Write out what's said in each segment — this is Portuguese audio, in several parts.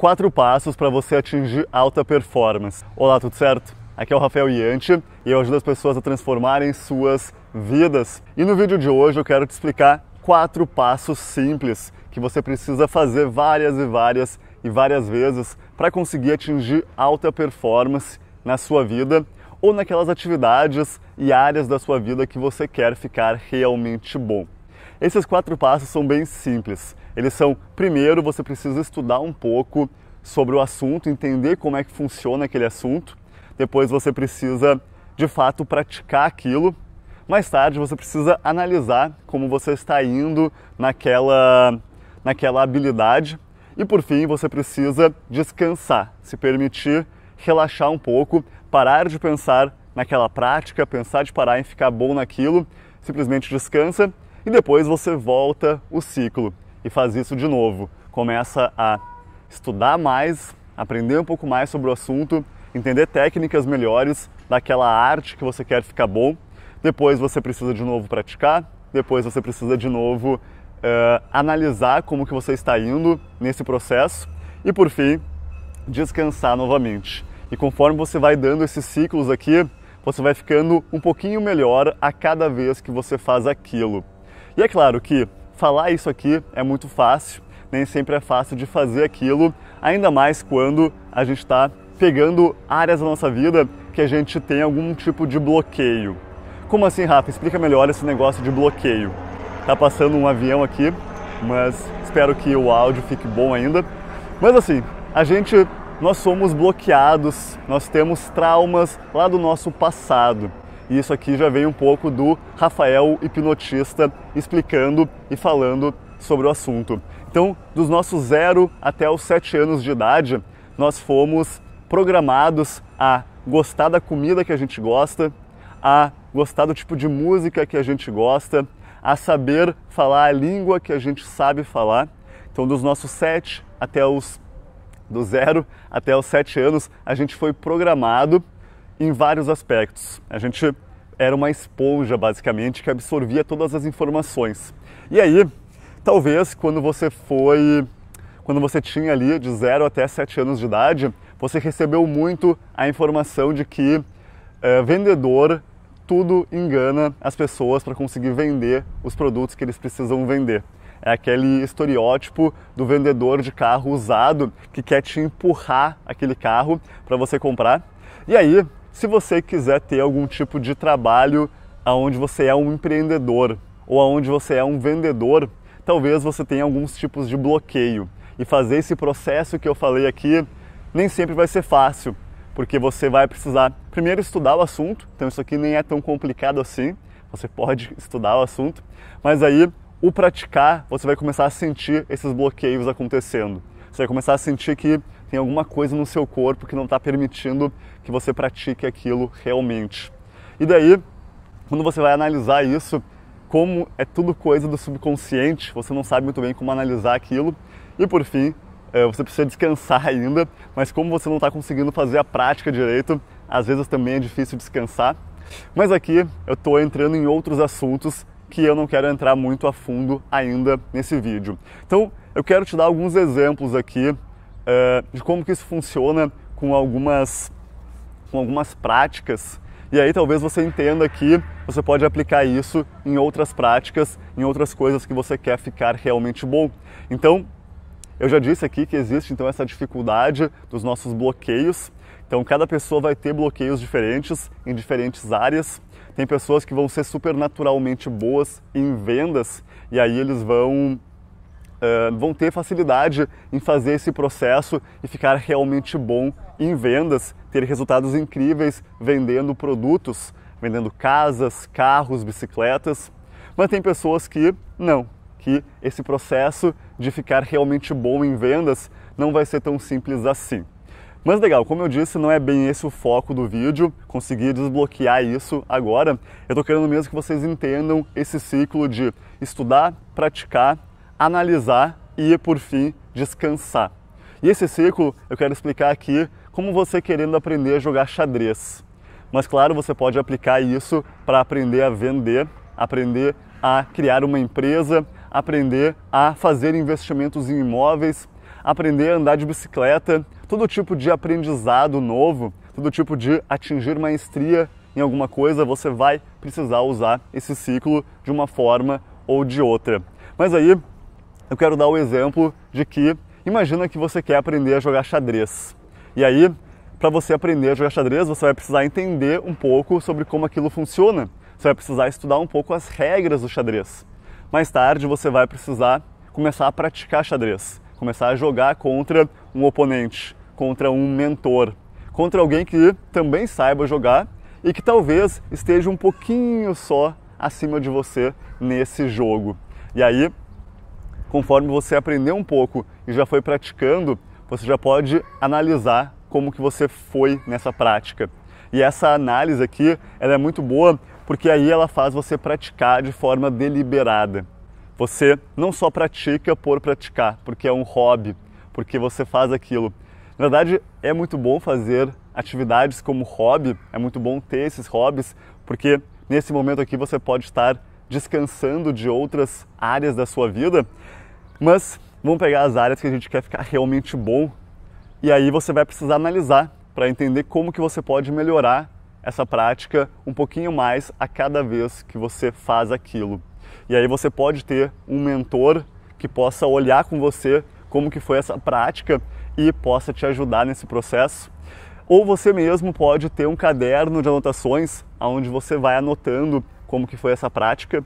quatro passos para você atingir alta performance. Olá, tudo certo? Aqui é o Rafael Ianti e eu ajudo as pessoas a transformarem suas vidas. E no vídeo de hoje eu quero te explicar quatro passos simples que você precisa fazer várias e várias e várias vezes para conseguir atingir alta performance na sua vida ou naquelas atividades e áreas da sua vida que você quer ficar realmente bom. Esses quatro passos são bem simples. Eles são, primeiro, você precisa estudar um pouco sobre o assunto, entender como é que funciona aquele assunto. Depois você precisa, de fato, praticar aquilo. Mais tarde você precisa analisar como você está indo naquela, naquela habilidade. E por fim, você precisa descansar, se permitir relaxar um pouco, parar de pensar naquela prática, pensar de parar em ficar bom naquilo, simplesmente descansa e depois você volta o ciclo e faz isso de novo. Começa a estudar mais, aprender um pouco mais sobre o assunto, entender técnicas melhores daquela arte que você quer ficar bom. Depois você precisa de novo praticar, depois você precisa de novo uh, analisar como que você está indo nesse processo e por fim descansar novamente. E conforme você vai dando esses ciclos aqui, você vai ficando um pouquinho melhor a cada vez que você faz aquilo. E é claro que falar isso aqui é muito fácil, nem sempre é fácil de fazer aquilo, ainda mais quando a gente está pegando áreas da nossa vida que a gente tem algum tipo de bloqueio. Como assim, Rafa? Explica melhor esse negócio de bloqueio. Tá passando um avião aqui, mas espero que o áudio fique bom ainda. Mas assim, a gente nós somos bloqueados, nós temos traumas lá do nosso passado. E isso aqui já vem um pouco do Rafael hipnotista explicando e falando sobre o assunto. Então, dos nossos 0 até os 7 anos de idade, nós fomos programados a gostar da comida que a gente gosta, a gostar do tipo de música que a gente gosta, a saber falar a língua que a gente sabe falar. Então, dos nossos 7 até os do zero até os 7 anos, a gente foi programado em vários aspectos. A gente era uma esponja, basicamente, que absorvia todas as informações. E aí, talvez quando você foi, quando você tinha ali de 0 até 7 anos de idade, você recebeu muito a informação de que é, vendedor tudo engana as pessoas para conseguir vender os produtos que eles precisam vender. É aquele estereótipo do vendedor de carro usado que quer te empurrar aquele carro para você comprar. E aí, se você quiser ter algum tipo de trabalho onde você é um empreendedor ou onde você é um vendedor, talvez você tenha alguns tipos de bloqueio. E fazer esse processo que eu falei aqui nem sempre vai ser fácil, porque você vai precisar primeiro estudar o assunto, então isso aqui nem é tão complicado assim, você pode estudar o assunto, mas aí o praticar, você vai começar a sentir esses bloqueios acontecendo. Você vai começar a sentir que tem alguma coisa no seu corpo que não está permitindo que você pratique aquilo realmente. E daí, quando você vai analisar isso, como é tudo coisa do subconsciente, você não sabe muito bem como analisar aquilo. E por fim, eh, você precisa descansar ainda, mas como você não está conseguindo fazer a prática direito, às vezes também é difícil descansar. Mas aqui eu estou entrando em outros assuntos que eu não quero entrar muito a fundo ainda nesse vídeo. Então, eu quero te dar alguns exemplos aqui uh, de como que isso funciona com algumas, com algumas práticas. E aí talvez você entenda que você pode aplicar isso em outras práticas, em outras coisas que você quer ficar realmente bom. Então, eu já disse aqui que existe então essa dificuldade dos nossos bloqueios. Então, cada pessoa vai ter bloqueios diferentes em diferentes áreas. Tem pessoas que vão ser supernaturalmente boas em vendas e aí eles vão uh, vão ter facilidade em fazer esse processo e ficar realmente bom em vendas, ter resultados incríveis vendendo produtos, vendendo casas, carros, bicicletas. Mas tem pessoas que não, que esse processo de ficar realmente bom em vendas não vai ser tão simples assim. Mas legal, como eu disse, não é bem esse o foco do vídeo, conseguir desbloquear isso agora. Eu tô querendo mesmo que vocês entendam esse ciclo de estudar, praticar, analisar e, por fim, descansar. E esse ciclo eu quero explicar aqui como você querendo aprender a jogar xadrez. Mas claro, você pode aplicar isso para aprender a vender, aprender a criar uma empresa, aprender a fazer investimentos em imóveis, aprender a andar de bicicleta, todo tipo de aprendizado novo, todo tipo de atingir maestria em alguma coisa, você vai precisar usar esse ciclo de uma forma ou de outra. Mas aí eu quero dar o exemplo de que imagina que você quer aprender a jogar xadrez. E aí, para você aprender a jogar xadrez, você vai precisar entender um pouco sobre como aquilo funciona. Você vai precisar estudar um pouco as regras do xadrez. Mais tarde, você vai precisar começar a praticar xadrez, começar a jogar contra um oponente, contra um mentor, contra alguém que também saiba jogar e que talvez esteja um pouquinho só acima de você nesse jogo. E aí, conforme você aprender um pouco e já foi praticando, você já pode analisar como que você foi nessa prática. E essa análise aqui, ela é muito boa porque aí ela faz você praticar de forma deliberada. Você não só pratica por praticar, porque é um hobby, porque você faz aquilo. Na verdade, é muito bom fazer atividades como hobby, é muito bom ter esses hobbies, porque nesse momento aqui você pode estar descansando de outras áreas da sua vida, mas vamos pegar as áreas que a gente quer ficar realmente bom e aí você vai precisar analisar para entender como que você pode melhorar essa prática um pouquinho mais a cada vez que você faz aquilo. E aí você pode ter um mentor que possa olhar com você como que foi essa prática e possa te ajudar nesse processo. Ou você mesmo pode ter um caderno de anotações onde você vai anotando como que foi essa prática.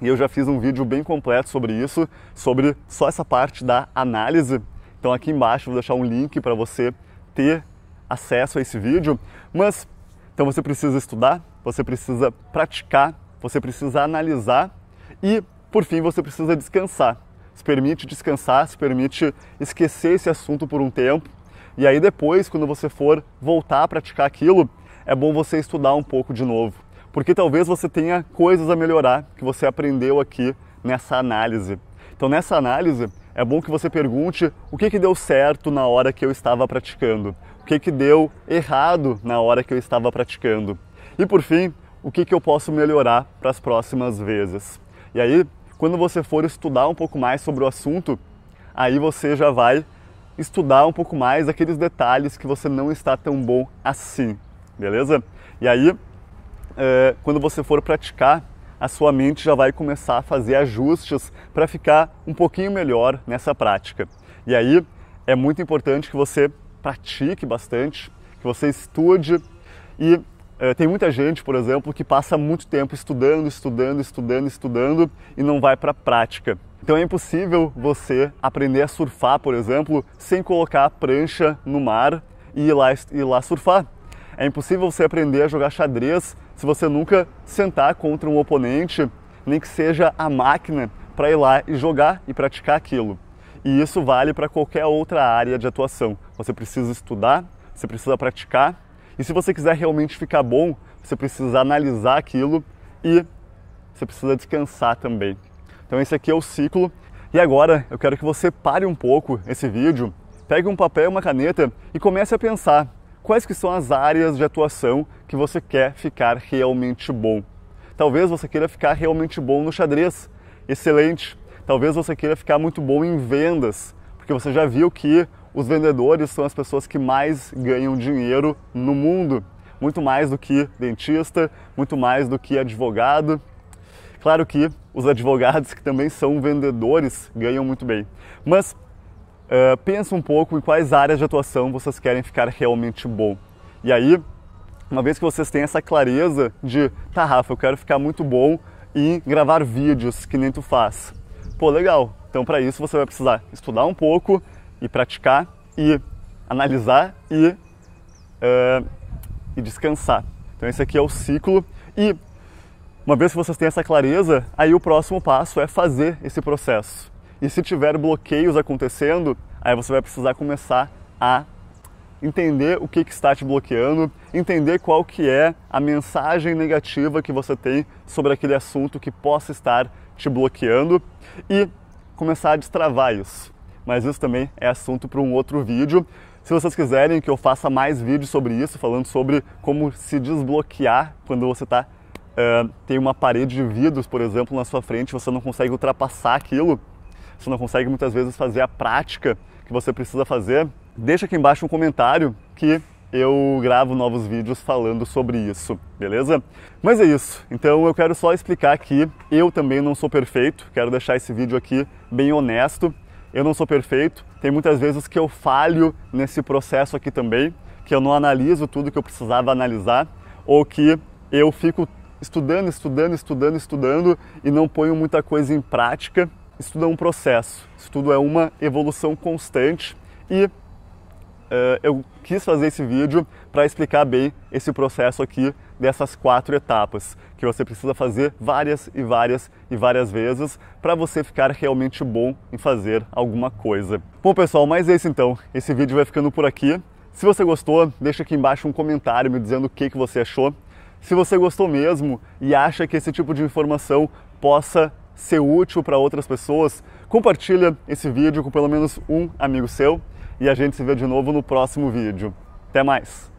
E eu já fiz um vídeo bem completo sobre isso, sobre só essa parte da análise. Então aqui embaixo vou deixar um link para você ter acesso a esse vídeo. Mas então você precisa estudar, você precisa praticar, você precisa analisar e por fim você precisa descansar se permite descansar, se permite esquecer esse assunto por um tempo. E aí depois, quando você for voltar a praticar aquilo, é bom você estudar um pouco de novo, porque talvez você tenha coisas a melhorar que você aprendeu aqui nessa análise. Então nessa análise é bom que você pergunte o que, que deu certo na hora que eu estava praticando, o que, que deu errado na hora que eu estava praticando. E por fim, o que, que eu posso melhorar para as próximas vezes. E aí quando você for estudar um pouco mais sobre o assunto, aí você já vai estudar um pouco mais aqueles detalhes que você não está tão bom assim, beleza? E aí, é, quando você for praticar, a sua mente já vai começar a fazer ajustes para ficar um pouquinho melhor nessa prática. E aí é muito importante que você pratique bastante, que você estude e tem muita gente, por exemplo, que passa muito tempo estudando, estudando, estudando, estudando e não vai para a prática. Então é impossível você aprender a surfar, por exemplo, sem colocar a prancha no mar e ir lá, ir lá surfar. É impossível você aprender a jogar xadrez se você nunca sentar contra um oponente, nem que seja a máquina, para ir lá e jogar e praticar aquilo. E isso vale para qualquer outra área de atuação. Você precisa estudar, você precisa praticar e se você quiser realmente ficar bom, você precisa analisar aquilo e você precisa descansar também. Então esse aqui é o ciclo. E agora eu quero que você pare um pouco esse vídeo, pegue um papel e uma caneta e comece a pensar quais que são as áreas de atuação que você quer ficar realmente bom. Talvez você queira ficar realmente bom no xadrez. Excelente. Talvez você queira ficar muito bom em vendas, porque você já viu que os vendedores são as pessoas que mais ganham dinheiro no mundo, muito mais do que dentista, muito mais do que advogado. Claro que os advogados, que também são vendedores, ganham muito bem. Mas uh, pensa um pouco em quais áreas de atuação vocês querem ficar realmente bom. E aí, uma vez que vocês têm essa clareza de, tá, Rafa, eu quero ficar muito bom em gravar vídeos que nem tu faz. Pô, legal. Então, para isso, você vai precisar estudar um pouco, e praticar e analisar e, uh, e descansar. Então esse aqui é o ciclo e uma vez que vocês têm essa clareza, aí o próximo passo é fazer esse processo. E se tiver bloqueios acontecendo, aí você vai precisar começar a entender o que, que está te bloqueando, entender qual que é a mensagem negativa que você tem sobre aquele assunto que possa estar te bloqueando e começar a destravar isso mas isso também é assunto para um outro vídeo. Se vocês quiserem que eu faça mais vídeos sobre isso, falando sobre como se desbloquear quando você tá, uh, tem uma parede de vidros, por exemplo, na sua frente, você não consegue ultrapassar aquilo, você não consegue muitas vezes fazer a prática que você precisa fazer, deixa aqui embaixo um comentário que eu gravo novos vídeos falando sobre isso, beleza? Mas é isso. Então eu quero só explicar que eu também não sou perfeito. Quero deixar esse vídeo aqui bem honesto. Eu não sou perfeito. Tem muitas vezes que eu falho nesse processo aqui também, que eu não analiso tudo que eu precisava analisar ou que eu fico estudando, estudando, estudando, estudando e não ponho muita coisa em prática. Isso tudo é um processo, isso tudo é uma evolução constante e uh, eu quis fazer esse vídeo para explicar bem esse processo aqui dessas quatro etapas que você precisa fazer várias e várias e várias vezes para você ficar realmente bom em fazer alguma coisa. Bom pessoal, mas é isso então. Esse vídeo vai ficando por aqui. Se você gostou, deixa aqui embaixo um comentário me dizendo o que, que você achou. Se você gostou mesmo e acha que esse tipo de informação possa ser útil para outras pessoas, compartilha esse vídeo com pelo menos um amigo seu e a gente se vê de novo no próximo vídeo. Até mais!